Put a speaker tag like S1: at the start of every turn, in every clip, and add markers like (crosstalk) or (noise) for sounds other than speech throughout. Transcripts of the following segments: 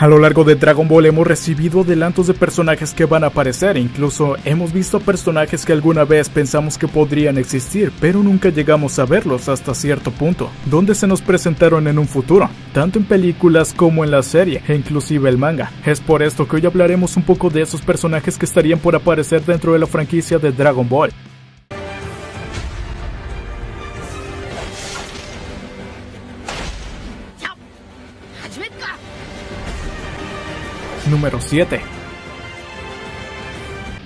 S1: A lo largo de Dragon Ball hemos recibido adelantos de personajes que van a aparecer, incluso hemos visto personajes que alguna vez pensamos que podrían existir, pero nunca llegamos a verlos hasta cierto punto, donde se nos presentaron en un futuro, tanto en películas como en la serie, e inclusive el manga. Es por esto que hoy hablaremos un poco de esos personajes que estarían por aparecer dentro de la franquicia de Dragon Ball. Número 7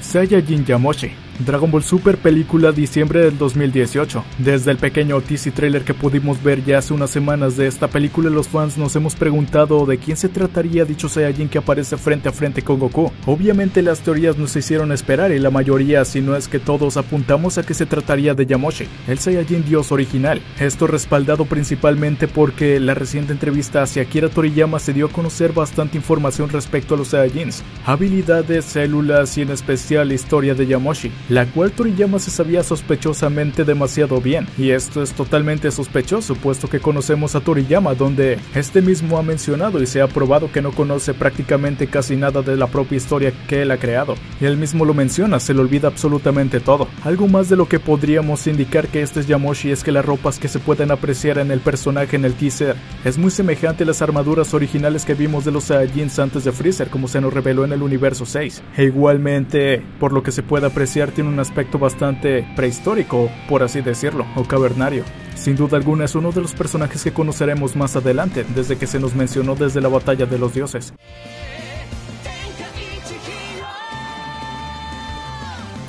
S1: Saiyajin Yamoshi Dragon Ball Super película diciembre del 2018. Desde el pequeño teaser trailer que pudimos ver ya hace unas semanas de esta película, los fans nos hemos preguntado de quién se trataría dicho Saiyajin que aparece frente a frente con Goku. Obviamente las teorías nos hicieron esperar y la mayoría, si no es que todos, apuntamos a que se trataría de Yamoshi, el Saiyajin Dios original. Esto respaldado principalmente porque la reciente entrevista hacia Akira Toriyama se dio a conocer bastante información respecto a los Saiyajins, habilidades, células y en especial la historia de Yamoshi la cual Toriyama se sabía sospechosamente demasiado bien, y esto es totalmente sospechoso puesto que conocemos a Toriyama donde este mismo ha mencionado y se ha probado que no conoce prácticamente casi nada de la propia historia que él ha creado, y él mismo lo menciona, se le olvida absolutamente todo. Algo más de lo que podríamos indicar que este es Yamoshi es que las ropas que se pueden apreciar en el personaje en el teaser es muy semejante a las armaduras originales que vimos de los Saiyajins antes de Freezer como se nos reveló en el universo 6, e igualmente por lo que se puede apreciar tiene un aspecto bastante prehistórico, por así decirlo, o cavernario. Sin duda alguna es uno de los personajes que conoceremos más adelante, desde que se nos mencionó desde la batalla de los dioses.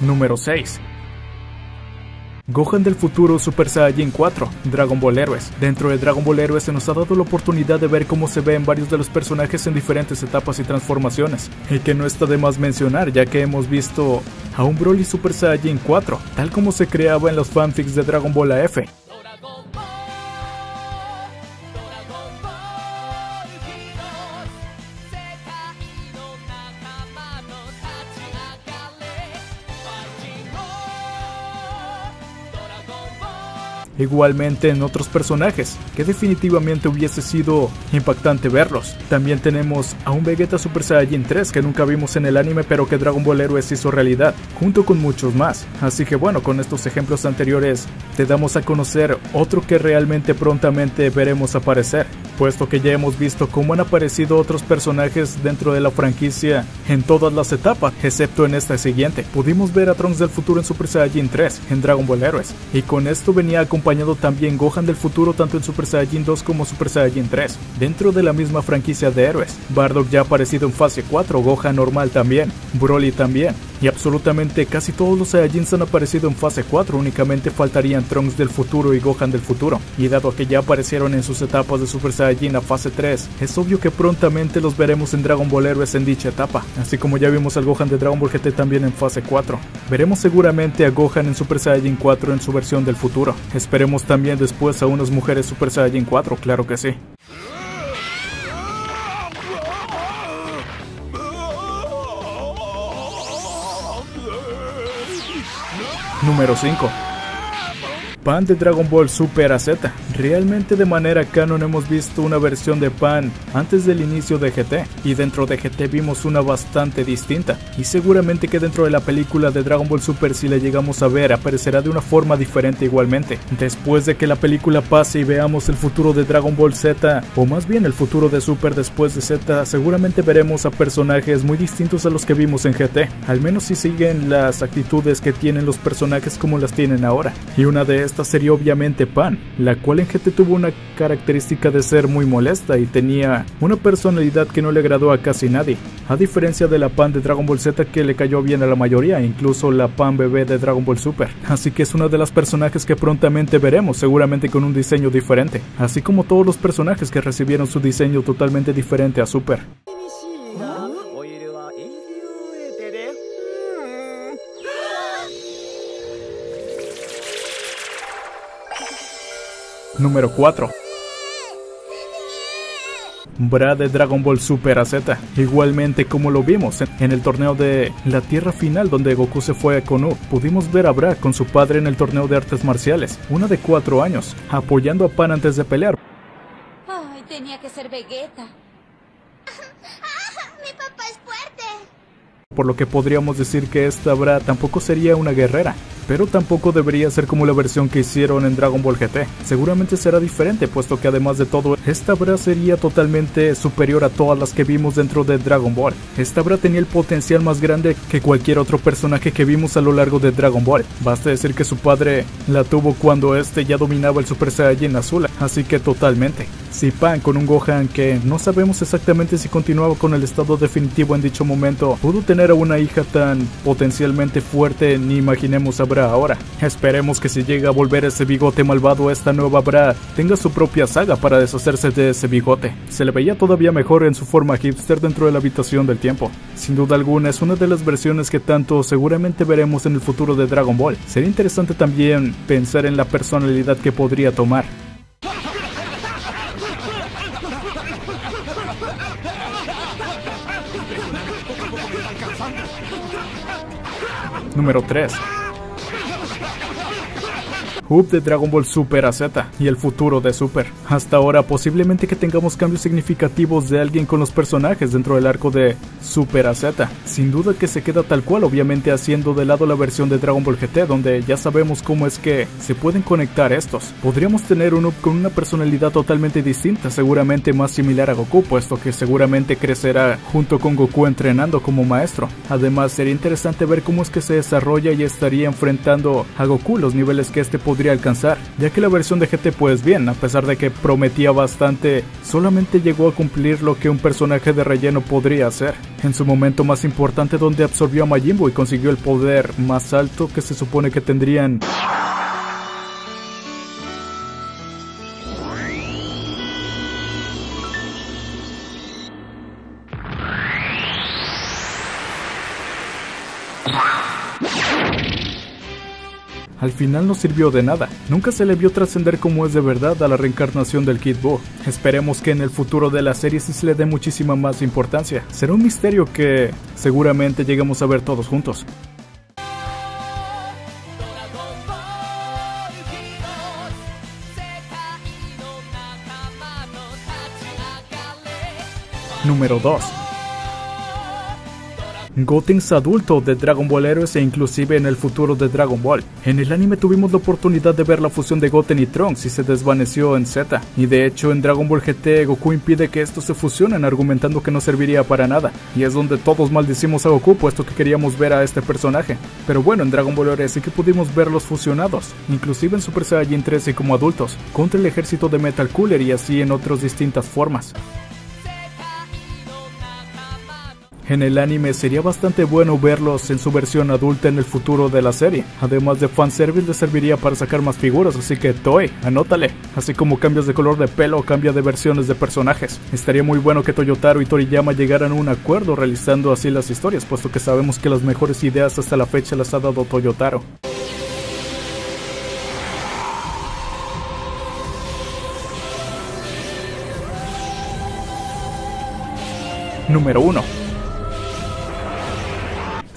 S1: Número 6. Gohan del futuro Super Saiyan 4, Dragon Ball Heroes. Dentro de Dragon Ball Heroes se nos ha dado la oportunidad de ver cómo se ven varios de los personajes en diferentes etapas y transformaciones, y que no está de más mencionar ya que hemos visto a un Broly Super Saiyan 4, tal como se creaba en los fanfics de Dragon Ball AF, igualmente en otros personajes, que definitivamente hubiese sido impactante verlos. También tenemos a un Vegeta Super Saiyan 3 que nunca vimos en el anime pero que Dragon Ball Heroes hizo realidad, junto con muchos más. Así que bueno, con estos ejemplos anteriores te damos a conocer otro que realmente prontamente veremos aparecer, puesto que ya hemos visto cómo han aparecido otros personajes dentro de la franquicia en todas las etapas, excepto en esta siguiente. Pudimos ver a Trunks del futuro en Super Saiyan 3 en Dragon Ball Heroes, y con esto venía acompañado también Gohan del futuro tanto en Super Saiyan 2 como Super Saiyan 3, dentro de la misma franquicia de héroes. Bardock ya aparecido en fase 4, Gohan normal también, Broly también, y absolutamente casi todos los Saiyajins han aparecido en fase 4, únicamente faltarían Trunks del futuro y Gohan del futuro, y dado que ya aparecieron en sus etapas de Super Saiyajin a fase 3, es obvio que prontamente los veremos en Dragon Ball Heroes en dicha etapa, así como ya vimos al Gohan de Dragon Ball GT también en fase 4. Veremos seguramente a Gohan en Super Saiyajin 4 en su versión del futuro. Esperemos también después a unas mujeres Super Saiyajin 4, claro que sí. Número 5. Pan de Dragon Ball Super AZ. Realmente de manera canon hemos visto una versión de Pan antes del inicio de GT y dentro de GT vimos una bastante distinta y seguramente que dentro de la película de Dragon Ball Super si la llegamos a ver aparecerá de una forma diferente igualmente. Después de que la película pase y veamos el futuro de Dragon Ball Z o más bien el futuro de Super después de Z seguramente veremos a personajes muy distintos a los que vimos en GT, al menos si siguen las actitudes que tienen los personajes como las tienen ahora y una de estas esta sería obviamente Pan, la cual en GT tuvo una característica de ser muy molesta y tenía una personalidad que no le agradó a casi nadie, a diferencia de la Pan de Dragon Ball Z que le cayó bien a la mayoría, incluso la Pan bebé de Dragon Ball Super. Así que es una de las personajes que prontamente veremos, seguramente con un diseño diferente, así como todos los personajes que recibieron su diseño totalmente diferente a Super. Número 4. Bra de Dragon Ball Super AZ, igualmente como lo vimos en el torneo de la Tierra Final donde Goku se fue a Konoha, pudimos ver a Bra con su padre en el torneo de artes marciales, una de 4 años, apoyando a Pan antes de pelear.
S2: Ay, tenía que ser Vegeta. (laughs) Mi papá es fuerte.
S1: Por lo que podríamos decir que esta Bra tampoco sería una guerrera, pero tampoco debería ser como la versión que hicieron en Dragon Ball GT. Seguramente será diferente, puesto que además de todo, esta Bra sería totalmente superior a todas las que vimos dentro de Dragon Ball. Esta Bra tenía el potencial más grande que cualquier otro personaje que vimos a lo largo de Dragon Ball. Basta decir que su padre la tuvo cuando este ya dominaba el Super Saiyan azul, así que totalmente. Si Pan con un Gohan que no sabemos exactamente si continuaba con el estado definitivo en dicho momento, pudo tener a una hija tan potencialmente fuerte, ni imaginemos a Bra ahora. Esperemos que si llega a volver ese bigote malvado, esta nueva Bra tenga su propia saga para deshacerse de ese bigote. Se le veía todavía mejor en su forma hipster dentro de la habitación del tiempo. Sin duda alguna es una de las versiones que tanto seguramente veremos en el futuro de Dragon Ball. Sería interesante también pensar en la personalidad que podría tomar. Número 3. Hub de Dragon Ball Super a y el futuro de Super. Hasta ahora posiblemente que tengamos cambios significativos de alguien con los personajes dentro del arco de Super a. Sin duda que se queda tal cual, obviamente haciendo de lado la versión de Dragon Ball GT donde ya sabemos cómo es que se pueden conectar estos. Podríamos tener un Hub con una personalidad totalmente distinta, seguramente más similar a Goku, puesto que seguramente crecerá junto con Goku entrenando como maestro. Además sería interesante ver cómo es que se desarrolla y estaría enfrentando a Goku los niveles que este podría alcanzar, ya que la versión de GT pues bien, a pesar de que prometía bastante, solamente llegó a cumplir lo que un personaje de relleno podría hacer. En su momento más importante donde absorbió a Majin Buu y consiguió el poder más alto que se supone que tendrían al final no sirvió de nada. Nunca se le vio trascender como es de verdad a la reencarnación del Kid Buu. Esperemos que en el futuro de la serie sí se le dé muchísima más importancia. Será un misterio que seguramente lleguemos a ver todos juntos. Número 2 Gotenks adulto de Dragon Ball Heroes e inclusive en el futuro de Dragon Ball. En el anime tuvimos la oportunidad de ver la fusión de Goten y Trunks y se desvaneció en Z. Y de hecho en Dragon Ball GT Goku impide que estos se fusionen argumentando que no serviría para nada. Y es donde todos maldicimos a Goku puesto que queríamos ver a este personaje. Pero bueno, en Dragon Ball Heroes sí que pudimos verlos fusionados, inclusive en Super Saiyan 13 como adultos, contra el ejército de Metal Cooler y así en otras distintas formas. En el anime sería bastante bueno verlos en su versión adulta en el futuro de la serie. Además de fanservice le serviría para sacar más figuras, así que Toei, anótale. Así como cambios de color de pelo o cambia de versiones de personajes. Estaría muy bueno que Toyotaro y Toriyama llegaran a un acuerdo realizando así las historias, puesto que sabemos que las mejores ideas hasta la fecha las ha dado Toyotaro. Número 1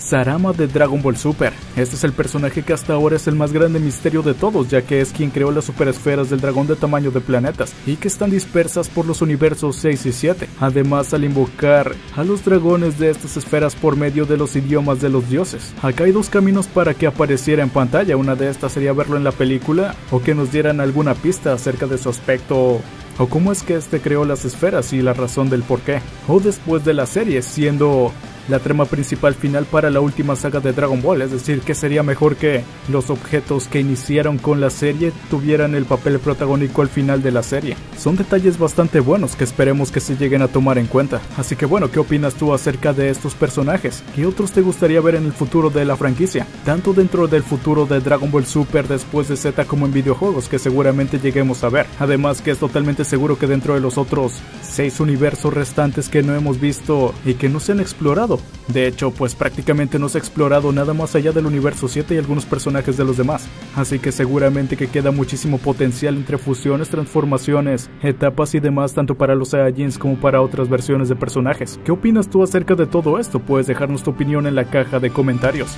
S1: Sarama de Dragon Ball Super. Este es el personaje que hasta ahora es el más grande misterio de todos, ya que es quien creó las superesferas del dragón de tamaño de planetas y que están dispersas por los universos 6 y 7. Además, al invocar a los dragones de estas esferas por medio de los idiomas de los dioses. Acá hay dos caminos para que apareciera en pantalla. Una de estas sería verlo en la película o que nos dieran alguna pista acerca de su aspecto o cómo es que este creó las esferas y la razón del por qué. O después de la serie, siendo la trama principal final para la última saga de Dragon Ball, es decir, que sería mejor que los objetos que iniciaron con la serie tuvieran el papel protagónico al final de la serie. Son detalles bastante buenos que esperemos que se lleguen a tomar en cuenta. Así que bueno, ¿qué opinas tú acerca de estos personajes? ¿Qué otros te gustaría ver en el futuro de la franquicia? Tanto dentro del futuro de Dragon Ball Super después de Z como en videojuegos que seguramente lleguemos a ver. Además que es totalmente seguro que dentro de los otros seis universos restantes que no hemos visto y que no se han explorado, de hecho, pues prácticamente no se ha explorado nada más allá del universo 7 y algunos personajes de los demás, así que seguramente que queda muchísimo potencial entre fusiones, transformaciones, etapas y demás tanto para los Saiyajins como para otras versiones de personajes. ¿Qué opinas tú acerca de todo esto? Puedes dejarnos tu opinión en la caja de comentarios.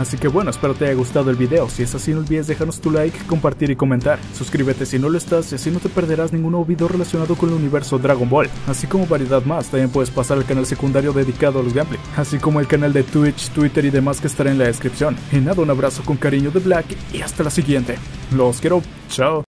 S1: Así que bueno, espero te haya gustado el video. Si es así, no olvides dejarnos tu like, compartir y comentar. Suscríbete si no lo estás y así no te perderás ningún nuevo video relacionado con el universo Dragon Ball. Así como variedad más, también puedes pasar al canal secundario dedicado a los gameplay, así como el canal de Twitch, Twitter y demás que estará en la descripción. Y nada, un abrazo con cariño de Black y hasta la siguiente. Los quiero. Chao.